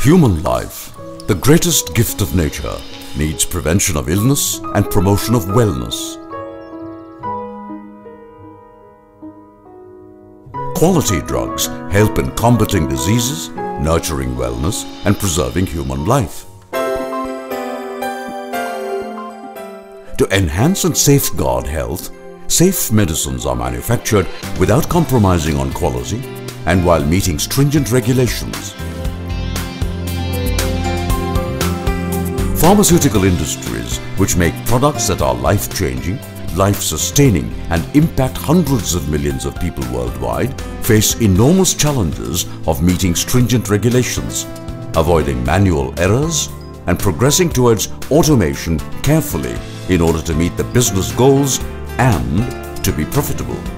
Human life, the greatest gift of nature, needs prevention of illness and promotion of wellness. Quality drugs help in combating diseases, nurturing wellness and preserving human life. To enhance and safeguard health, safe medicines are manufactured without compromising on quality and while meeting stringent regulations. Pharmaceutical industries, which make products that are life-changing, life-sustaining and impact hundreds of millions of people worldwide, face enormous challenges of meeting stringent regulations, avoiding manual errors and progressing towards automation carefully in order to meet the business goals and to be profitable.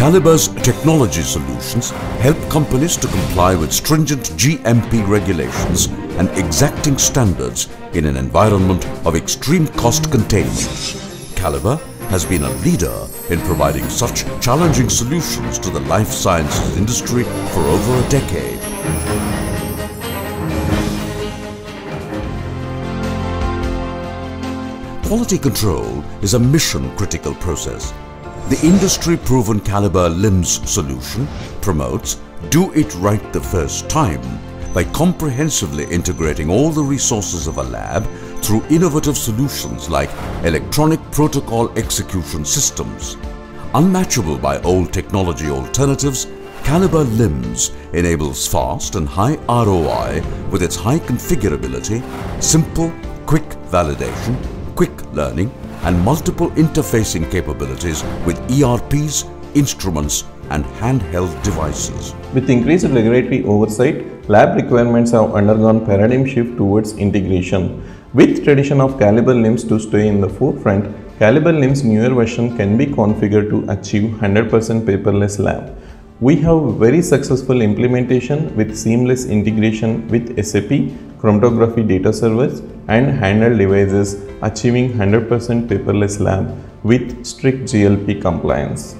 Caliber's technology solutions help companies to comply with stringent GMP regulations and exacting standards in an environment of extreme cost containment. Caliber has been a leader in providing such challenging solutions to the life sciences industry for over a decade. Quality control is a mission-critical process. The industry-proven Caliber LIMS solution promotes do it right the first time by comprehensively integrating all the resources of a lab through innovative solutions like electronic protocol execution systems. Unmatchable by old technology alternatives, Caliber LIMS enables fast and high ROI with its high configurability, simple, quick validation, quick learning and multiple interfacing capabilities with ERPs, instruments and handheld devices. With increased regulatory oversight, lab requirements have undergone paradigm shift towards integration. With tradition of Caliber LIMS to stay in the forefront, Caliber LIMS newer version can be configured to achieve 100% paperless lab. We have very successful implementation with seamless integration with SAP, chromatography data servers and handheld devices achieving 100% paperless lab with strict GLP compliance.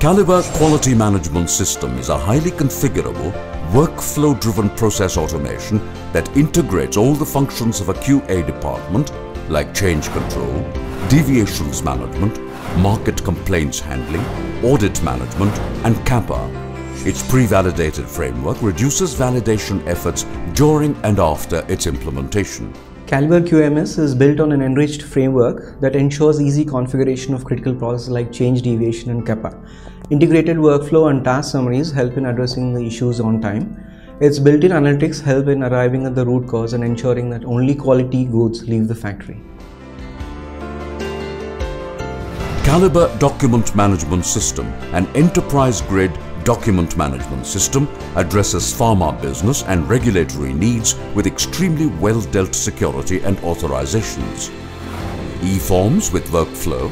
Caliber Quality Management System is a highly configurable, workflow-driven process automation that integrates all the functions of a QA department like change control, deviations management, market complaints handling, audit management and CAPA. Its pre-validated framework reduces validation efforts during and after its implementation. Caliber QMS is built on an enriched framework that ensures easy configuration of critical processes like change, deviation and CAPA. Integrated workflow and task summaries help in addressing the issues on time. Its built-in analytics help in arriving at the root cause and ensuring that only quality goods leave the factory. Caliber Document Management System, an enterprise-grade document management system, addresses pharma business and regulatory needs with extremely well-dealt security and authorizations. E-forms with workflow,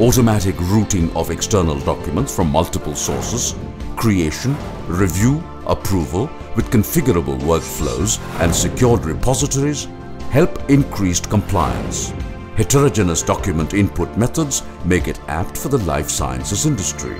automatic routing of external documents from multiple sources, creation, review, approval with configurable workflows and secured repositories help increased compliance. Heterogeneous document input methods make it apt for the life sciences industry.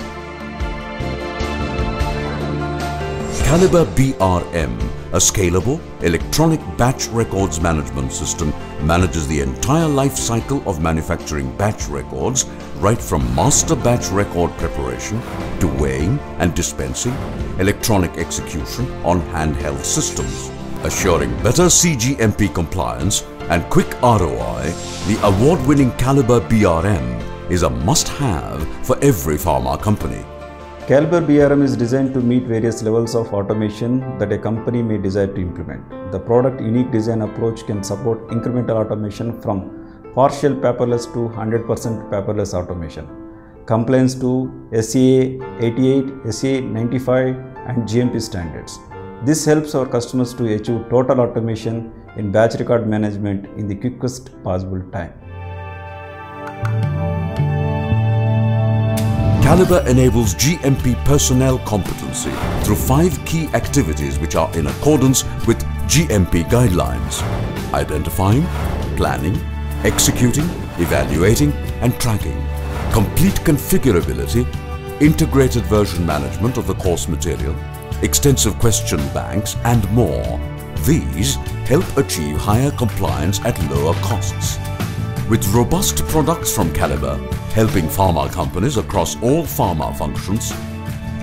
Caliber BRM, a scalable electronic batch records management system, manages the entire life cycle of manufacturing batch records right from master batch record preparation to weighing and dispensing, electronic execution on handheld systems. Assuring better CGMP compliance and quick ROI, the award-winning Caliber BRM is a must-have for every pharma company. Caliber BRM is designed to meet various levels of automation that a company may desire to implement. The product unique design approach can support incremental automation from partial paperless to 100% paperless automation. Compliance to SCA 88, SCA 95 and GMP standards. This helps our customers to achieve total automation in batch record management in the quickest possible time. Caliber enables GMP personnel competency through five key activities which are in accordance with GMP guidelines. Identifying, planning, executing, evaluating and tracking, complete configurability, integrated version management of the course material, extensive question banks and more. These help achieve higher compliance at lower costs. With robust products from Caliber, helping pharma companies across all pharma functions,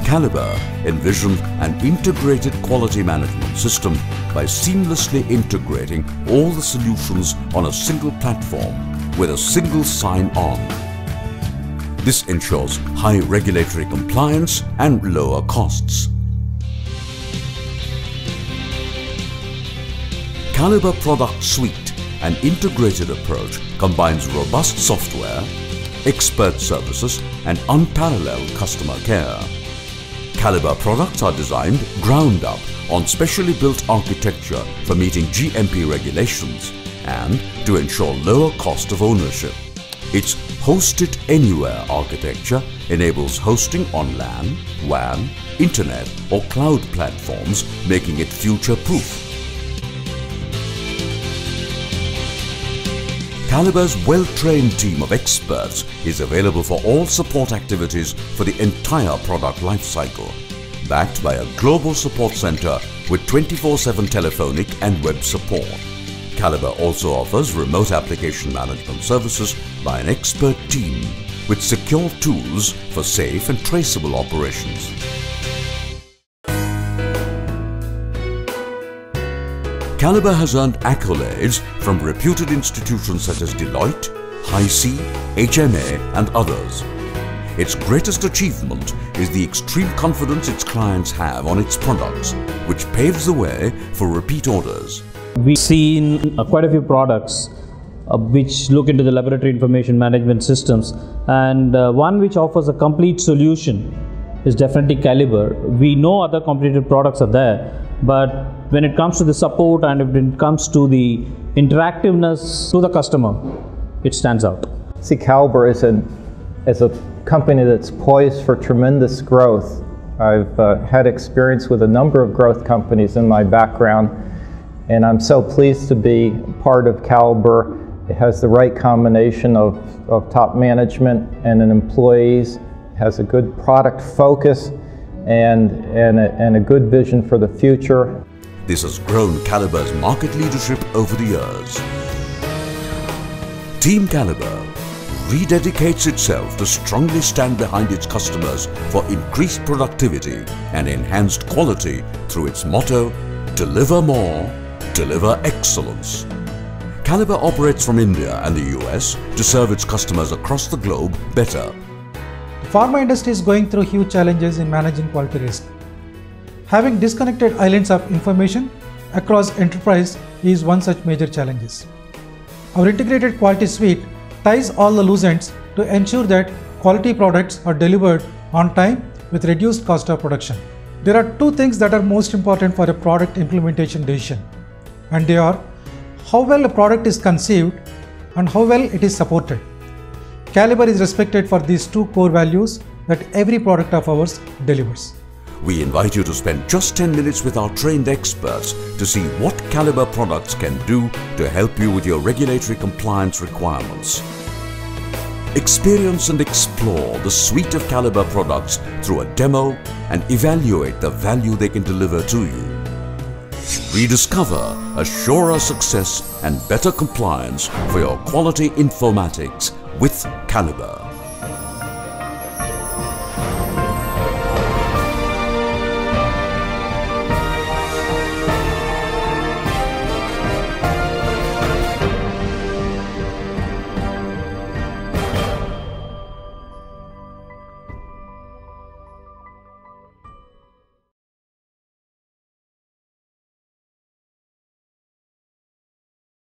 Caliber envisioned an integrated quality management system by seamlessly integrating all the solutions on a single platform with a single sign-on. This ensures high regulatory compliance and lower costs. Caliber Product Suite, an integrated approach, combines robust software, expert services and unparalleled customer care. Caliber products are designed ground up on specially built architecture for meeting GMP regulations and to ensure lower cost of ownership. Its Host It Anywhere architecture enables hosting on LAN, WAN, Internet or cloud platforms making it future-proof. Caliber's well-trained team of experts is available for all support activities for the entire product lifecycle, backed by a global support center with 24-7 telephonic and web support. Caliber also offers remote application management services by an expert team with secure tools for safe and traceable operations. Caliber has earned accolades from reputed institutions such as Deloitte, HiC, HMA and others. Its greatest achievement is the extreme confidence its clients have on its products, which paves the way for repeat orders. We've seen uh, quite a few products uh, which look into the laboratory information management systems and uh, one which offers a complete solution is definitely Caliber. We know other competitive products are there but when it comes to the support and when it comes to the interactiveness to the customer, it stands out. See, Caliber is, an, is a company that's poised for tremendous growth. I've uh, had experience with a number of growth companies in my background, and I'm so pleased to be part of Caliber. It has the right combination of, of top management and an employees, has a good product focus, and, and, a, and a good vision for the future. This has grown Caliber's market leadership over the years. Team Caliber rededicates itself to strongly stand behind its customers for increased productivity and enhanced quality through its motto, Deliver More, Deliver Excellence. Caliber operates from India and the US to serve its customers across the globe better Pharma industry is going through huge challenges in managing quality risk. Having disconnected islands of information across enterprise is one such major challenges. Our integrated quality suite ties all the loose ends to ensure that quality products are delivered on time with reduced cost of production. There are two things that are most important for a product implementation decision and they are how well a product is conceived and how well it is supported. Caliber is respected for these two core values that every product of ours delivers. We invite you to spend just 10 minutes with our trained experts to see what Caliber products can do to help you with your regulatory compliance requirements. Experience and explore the suite of Caliber products through a demo and evaluate the value they can deliver to you. Rediscover a surer success and better compliance for your quality informatics with Caliber.